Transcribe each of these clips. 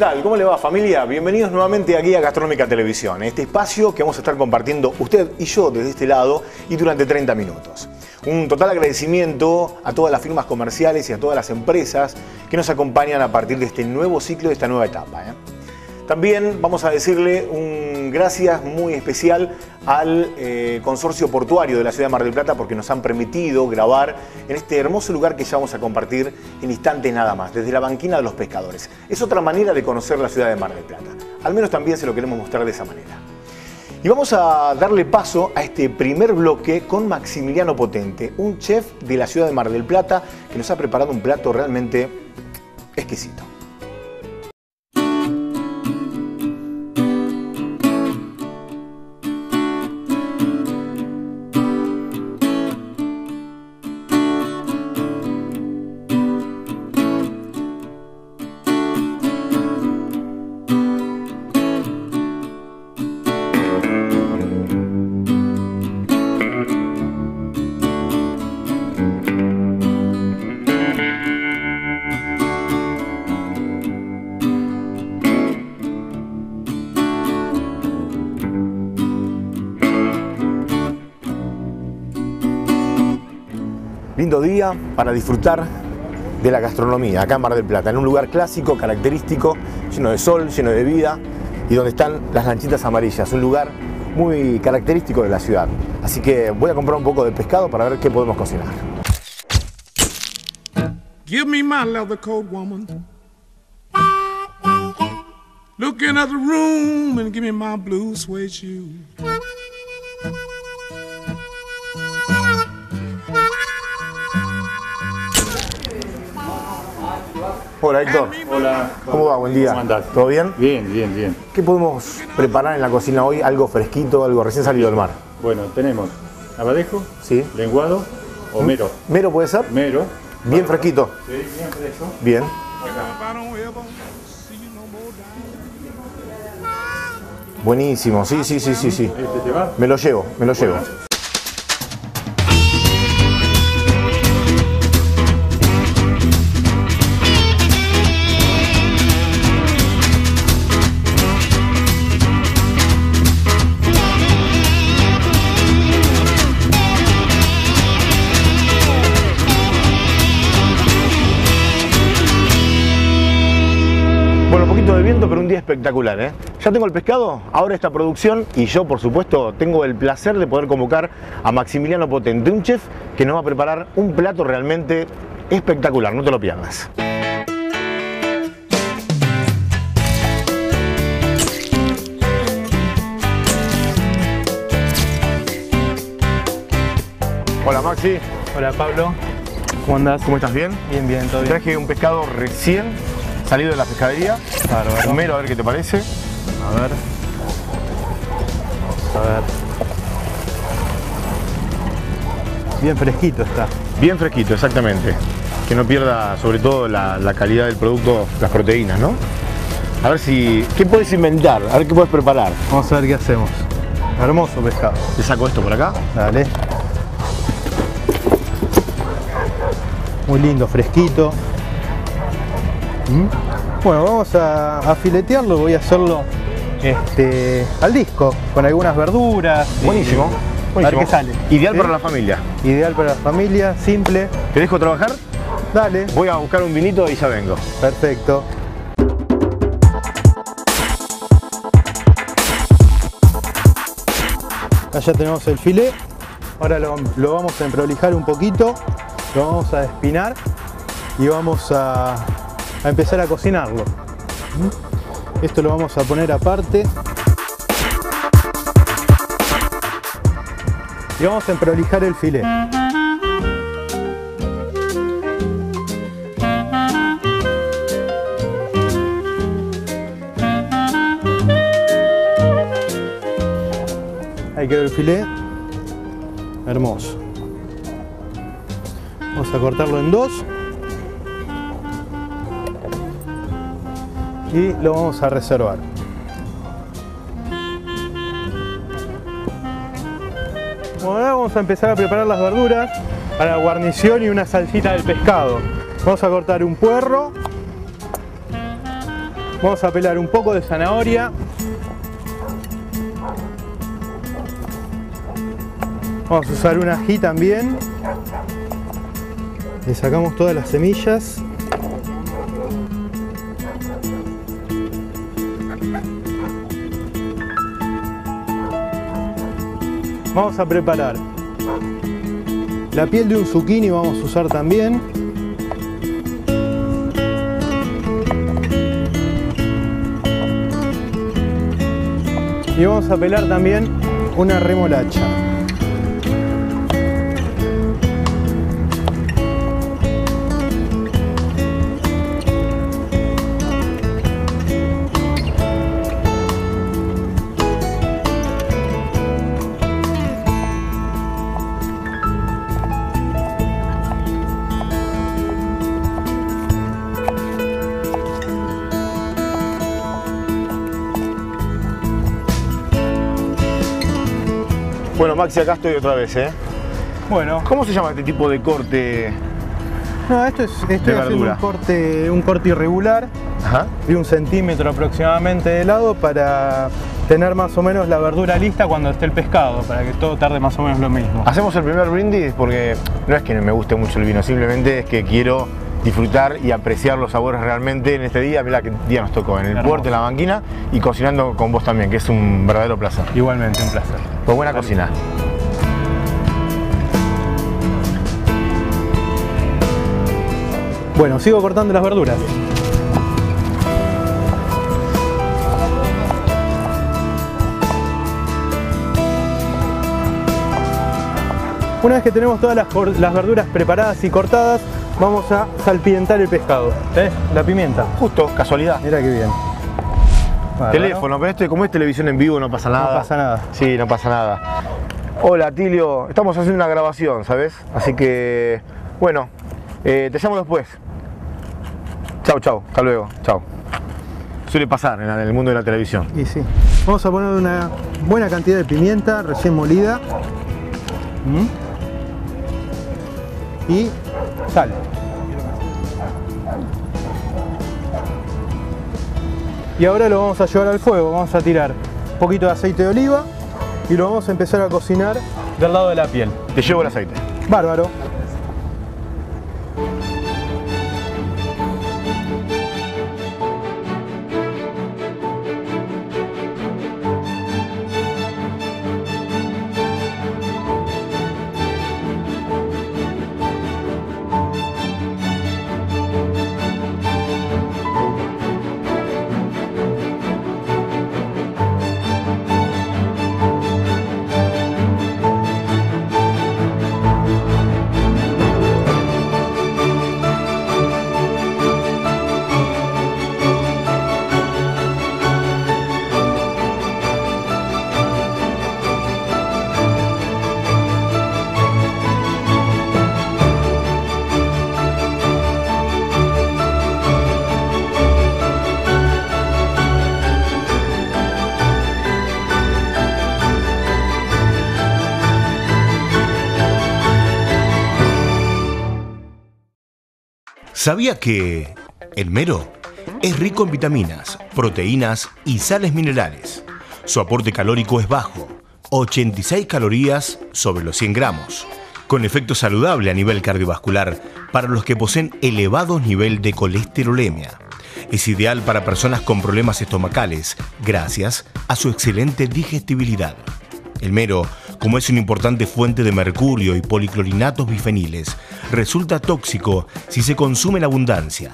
tal? ¿Cómo le va familia? Bienvenidos nuevamente aquí a Gastronómica Televisión, este espacio que vamos a estar compartiendo usted y yo desde este lado y durante 30 minutos. Un total agradecimiento a todas las firmas comerciales y a todas las empresas que nos acompañan a partir de este nuevo ciclo, de esta nueva etapa. ¿eh? También vamos a decirle un gracias muy especial al eh, consorcio portuario de la ciudad de Mar del Plata porque nos han permitido grabar en este hermoso lugar que ya vamos a compartir en instantes nada más, desde la banquina de los pescadores. Es otra manera de conocer la ciudad de Mar del Plata. Al menos también se lo queremos mostrar de esa manera. Y vamos a darle paso a este primer bloque con Maximiliano Potente, un chef de la ciudad de Mar del Plata que nos ha preparado un plato realmente exquisito. Día para disfrutar de la gastronomía acá en Mar del Plata, en un lugar clásico, característico, lleno de sol, lleno de vida y donde están las lanchitas amarillas, un lugar muy característico de la ciudad. Así que voy a comprar un poco de pescado para ver qué podemos cocinar. Give me my leather coat, woman. Looking at the room and give me my blue suede. Hola Héctor. Hola. ¿Cómo va? Buen día. ¿Cómo andás? ¿Todo bien? Bien, bien, bien. ¿Qué podemos preparar en la cocina hoy? Algo fresquito, algo recién salido del mar. Bueno, tenemos abadejo, Sí. lenguado o mero. ¿Mero puede ser? Mero. Bien fresquito. Sí, bien fresco. Bien. Buenísimo. Sí, sí, sí, sí, sí. ¿Este te va? Me lo llevo, me lo llevo. Bueno, poquito de viento, pero un día espectacular, ¿eh? Ya tengo el pescado, ahora esta producción y yo, por supuesto, tengo el placer de poder convocar a Maximiliano Potente, un chef que nos va a preparar un plato realmente espectacular, no te lo pierdas. Hola Maxi, Hola Pablo, ¿cómo andás? ¿cómo estás? ¿Bien? Bien, bien, todo bien. Traje un pescado recién salido de la pescadería. Bárbaro. Primero, a ver qué te parece. A ver. Vamos a ver. Bien fresquito está. Bien fresquito, exactamente. Que no pierda sobre todo la, la calidad del producto, las proteínas, ¿no? A ver si. ¿Qué puedes inventar? A ver qué puedes preparar. Vamos a ver qué hacemos. Hermoso pescado. Te saco esto por acá. Dale. Muy lindo, fresquito. ¿Mm? Bueno, vamos a, a filetearlo. Voy a hacerlo este, al disco, con algunas verduras. y- Buenísimo. A ver buenísimo. qué sale. Ideal ¿Sí? para la familia. Ideal para la familia, simple. ¿Te dejo trabajar? Dale. Voy a buscar un vinito y ya vengo. Perfecto. Allá tenemos el filé. Ahora lo, lo vamos a emprolijar un poquito. Lo vamos a despinar y vamos a, a empezar a cocinarlo. Esto lo vamos a poner aparte. Y vamos a emprolijar el filé. Ahí quedó el filé. Hermoso. Vamos a cortarlo en dos. Y lo vamos a reservar. Bueno, ahora vamos a empezar a preparar las verduras para la guarnición y una salsita del pescado. Vamos a cortar un puerro, Vamos a pelar un poco de zanahoria. Vamos a usar un ají también. Le sacamos todas las semillas. Vamos a preparar la piel de un zucchini, vamos a usar también. Y vamos a pelar también una remolacha. Bueno, Maxi, acá estoy otra vez, ¿eh? Bueno, ¿Cómo se llama este tipo de corte? no, esto es, estoy haciendo un corte, un corte irregular Ajá. de un centímetro aproximadamente de lado para tener más o menos la verdura lista cuando esté el pescado, para que todo tarde más o menos lo mismo. Hacemos el primer brindis porque no es que me guste mucho el vino, simplemente es que quiero disfrutar y apreciar los sabores realmente en este día. Mira qué día nos tocó, en el Hermoso. puerto, en la banquina y cocinando con vos también, que es un verdadero placer. Igualmente, un placer. Pues buena cocina. Bueno, sigo cortando las verduras. Una vez que tenemos todas las verduras preparadas y cortadas, vamos a salpimentar el pescado. ¿Eh? La pimienta. Justo, casualidad. Mira qué bien. Teléfono, pero esto como es televisión en vivo no pasa nada. pasa nada. Sí, no pasa nada. Hola Tilio, estamos haciendo una grabación, ¿sabes? Así que, bueno, eh, te llamo después. Chau, chau, hasta luego, chau. Suele pasar en el mundo de la televisión. Y sí. Vamos a poner una buena cantidad de pimienta recién molida. ¿Mm? Y sal. Y ahora lo vamos a llevar al fuego. Vamos a tirar un poquito de aceite de oliva y lo vamos a empezar a cocinar del lado de la piel. Te llevo el aceite. Bárbaro. ¿Sabía que el mero es rico en vitaminas, proteínas y sales minerales? Su aporte calórico es bajo, 86 calorías sobre los 100 gramos, con efecto saludable a nivel cardiovascular para los que poseen elevado nivel de colesterolemia. Es ideal para personas con problemas estomacales gracias a su excelente digestibilidad. El mero, como es una importante fuente de mercurio y policlorinatos bifeniles, resulta tóxico si se consume en abundancia.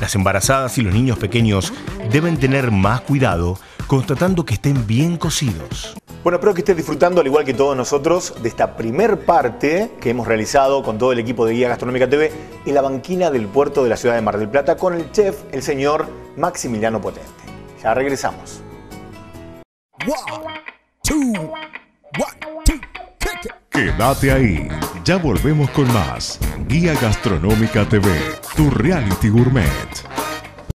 Las embarazadas y los niños pequeños deben tener más cuidado constatando que estén bien cocidos. Bueno, espero que estés disfrutando, al igual que todos nosotros, de esta primer parte que hemos realizado con todo el equipo de Guía Gastronómica TV en la banquina del puerto de la ciudad de Mar del Plata con el chef, el señor Maximiliano Potente. Ya regresamos. Quédate ahí, ya volvemos con más. Guía Gastronómica TV, tu reality gourmet.